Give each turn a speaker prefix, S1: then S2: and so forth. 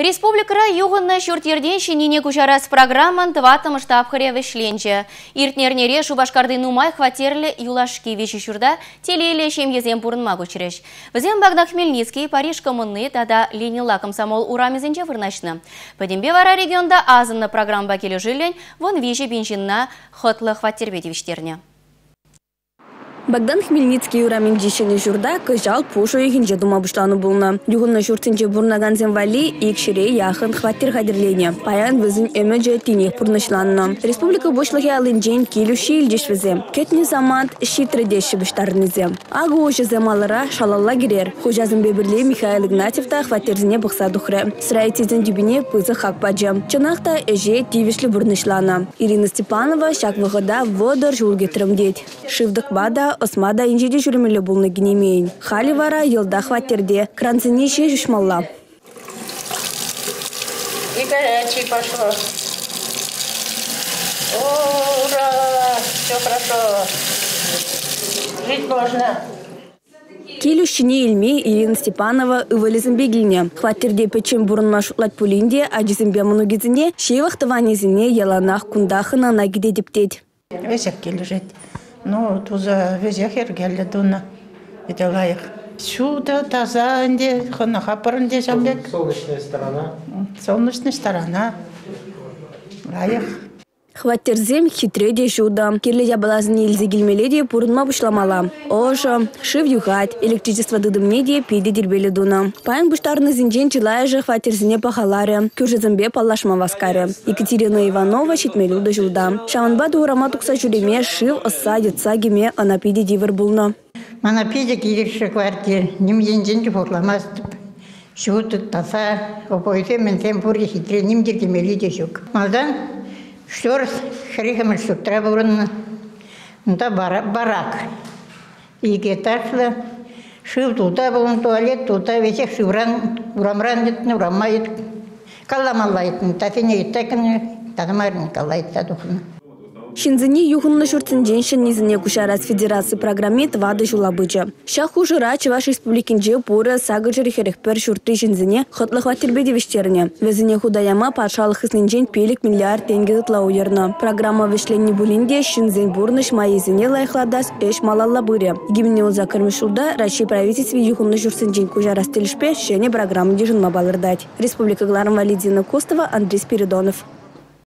S1: Республикара юғынна шүрттерден шенене күшарас программан тыватым штаб хыре вешленче. Иртнернере Шубашкарды нумай хватерлі юлашки веші шүрда телейлі шемгезен бұрынма көчіреш. Візен Богдан Хмельницкий Париж коммуны тада Ленила комсомол урамезенче вырнашны. Падембе вара регионда азынны программа келі жилен, вон вежі бенжинна хотлы хваттербедевіштерне.
S2: Богдан Хмельницкий урамин жишені журда кыжал пушу егінже дума бұшланы бұлны. Юғынна журтсенче бұрнаган вали икшире яхын хваттер хадерлене. Паян візін өмі жö тинех бұрнышланны. Республика бұшлығы алынжен келуші илдеш візе. Кетні замант шитредеші бұштарынызе. Ағы ошы замалыра шалалла керер. Хужазын бебірле Михаил Игнатьевта хваттерзіне бұқса дұхры. Сырайтезін дюбіне пызы хак баджы. Чынақта эже тивішлі бұрнышланы. Ирина Степанова шак вғыда водор жул кетірімдет. Шивдық бада осмада инжеде жүрмелі бұлны генемейін. Хали вара елда хваттерде, кранцыне ше жүшмалла.
S3: И горячий пошел. Ура! Все хорошо. Жить можно.
S2: Келющине ilmi Ирина Степанова ывализм бегилне. Хваттерде печен бурынма шутлат пулинде, ажизимбе мұнугизіне, шейвақтыванезіне яланақ кундахына нагиде дептет.
S3: Везек кележет. Ну, туза везек ергелі дуна. Это лайық. Сюда таза инде, хынаха пырынде жамбек.
S4: Солнечная сторона.
S3: Солнечная сторона. Лайық.
S2: Хваттерзем хитреде жуда. Кирле ябалазыне илзе гилмеледе пурынма бушламала. Ошо, шив югать, электричество дыдымнеде пиде дербелі дуна. Паян буштарны зинжен чилая же хваттерзине пахаларе. Кюржезембе паллашма васкаре. Екатерина Иванова щитмелюда жуда. Шаванба дуурама тукса жүреме шив ысса етса геме ана пиде дивер булна.
S5: Мана пиде кириші квартир, ним енженді форламастып. Шуты таса, опойте мен тем пурги хитре, ним диргемели де жүк. Малдан, штор шрихамын штуктра бурын, нта барак. Ике ташлы, шив тута болын туалет, тута весек шивран, урамран детін, урамайыт. Калламалайытын, тафине иттекін, танымарын каллайытта духын.
S2: Шинзіне юхынны жұртсынжен шыннезіне күшарас федерации программе твады жулабычы. Шах ужыра Чываш республикинже пуры сагы жерехерекпер жұртты шинзіне хытлы хваттербедевіштеріне. Везіне худаяма патшалық ісінжен пелік миллиард тенге уерны. Программа вишленні булинде шинзен бурныш майызіне лайхладас эш малалла быре. Гимне уза кырмышулда Россия правительстве юхынны жұртсынжен күшарас телешпе шене программы дежинма балырдать. Республика Гларам Валидина Костова, Андрей Спиридонов.